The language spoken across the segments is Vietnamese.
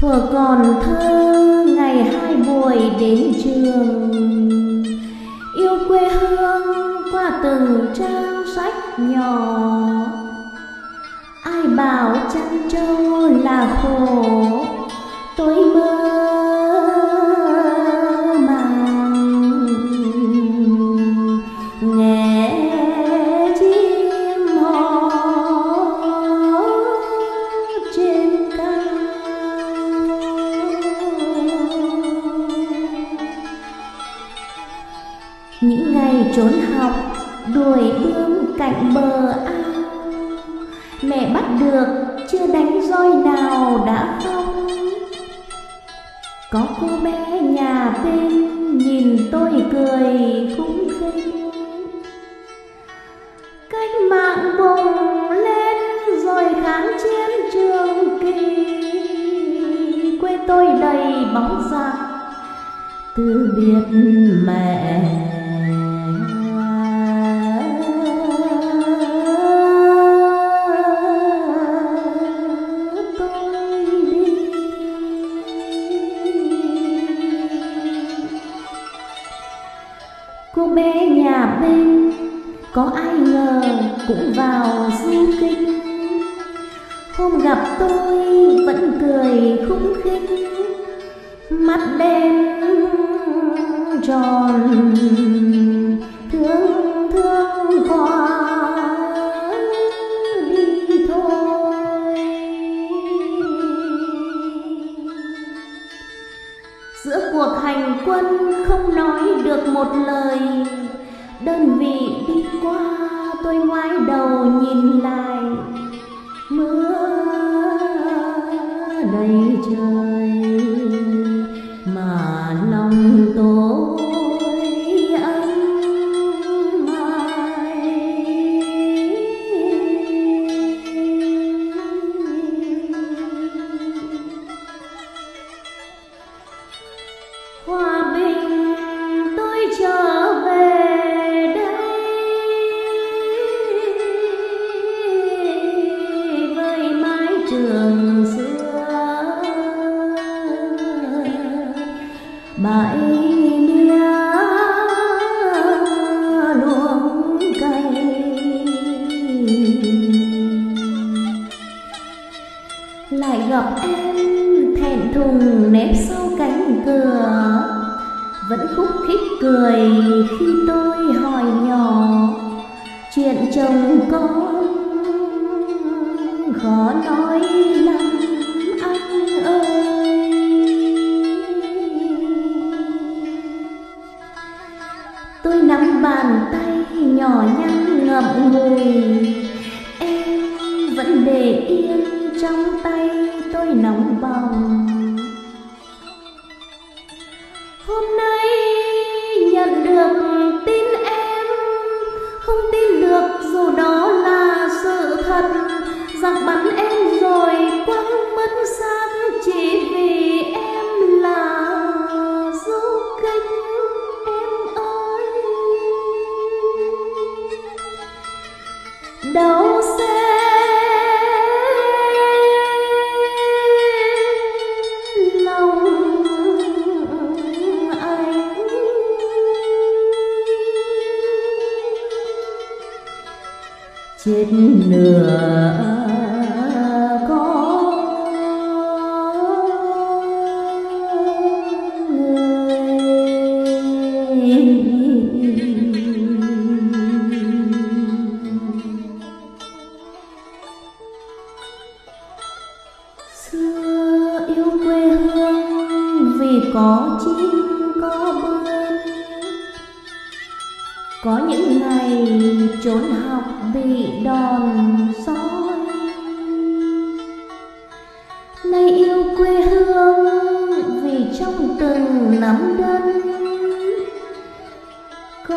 thuở còn thơ, ngày hai buổi đến trường. Yêu quê hương qua từng trang sách nhỏ. Ai bảo chăn trâu là khổ. Những ngày trốn học, đuổi bươm cạnh bờ ao. Mẹ bắt được, chưa đánh roi nào đã không có cô bé nhà bên, nhìn tôi cười khung khinh cách mạng bùng lên, rồi kháng chiến trường kỳ. Quê tôi đầy bóng giặc từ biệt mẹ cô bé nhà bên. Có ai ngờ cũng vào du kinh hôm gặp tôi vẫn cười khúc khích. Mắt đen tròn, thương thương quá đi thôi. Giữa cuộc hành quân không nói được một lời đơn vị đi qua tôi ngoái đầu nhìn lại. Mưa em thẹn thùng nép sau cánh cửa. Vẫn khúc khích cười khi tôi hỏi nhỏ, chuyện chồng con khó nói lắm anh ơi. Tôi nắm bàn tay nhỏ nhắn ngậm ngùi, em vẫn để yên trong tay tôi nóng bỏng. Hôm nay nhận được tin em, không tin được dù đó là sự thật. Giặc bắn em rồi quăng mất xác, chỉ vì em là du kích em ơi. Đâu sẽ chết nửa có. Người xưa yêu quê hương vì có chi có những ngày trốn học bị đòn soi. Nay yêu quê hương vì trong từng nắm đất có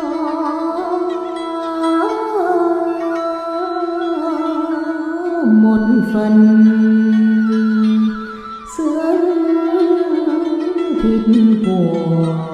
một phần xương thịt của